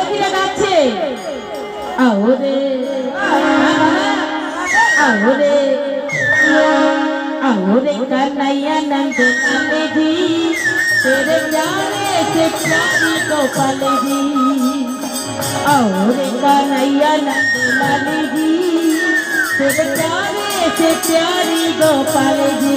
সখীরা ডাকছে আহরে আহরে আহরে কানাইয়া নন্দ লালে জি तेरे प्यारे से प्यारी गोपाल जी और कन्हैया नंद लाल जी तेरे प्यारे से प्यारी गोपाल जी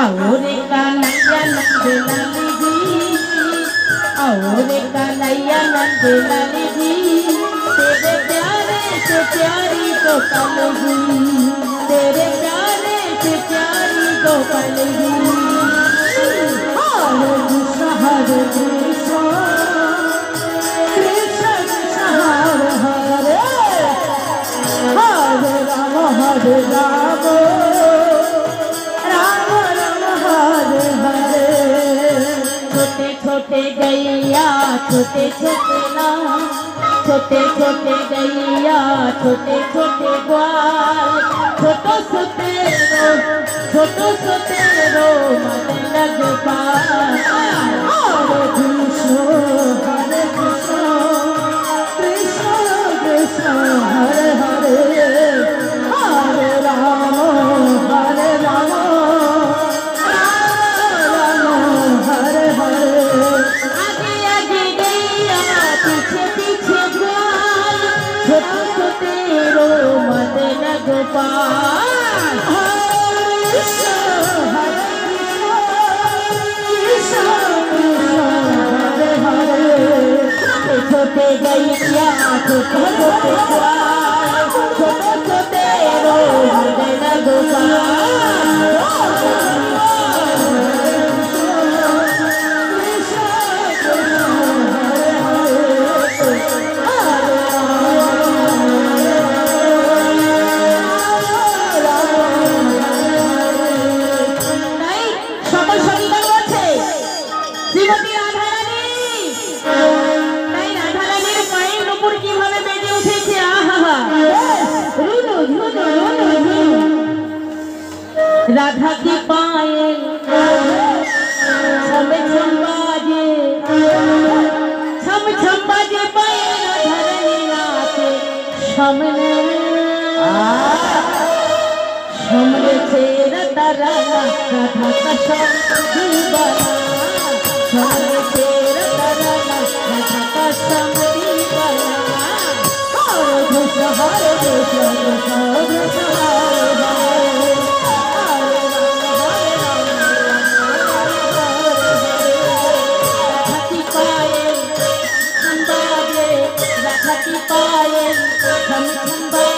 और कन्हैया नंद लाल जी और कन्हैया नंद लाल जी तेरे प्यारे से प्यारी गोपाल जी तेरे प्यारे से प्यारी गोपाल जी हर हर गैया छोटे छोटे नाम छोटे छोटे गैया छोटे छोटे ग्वाल। छोटो छोटे छोटो छोटे रो मन लग हरे मद गोपाल রাধা কি পায়ে ছম ছম বাজে ছম ছম বাজে। পায়ে ধরণী Bye.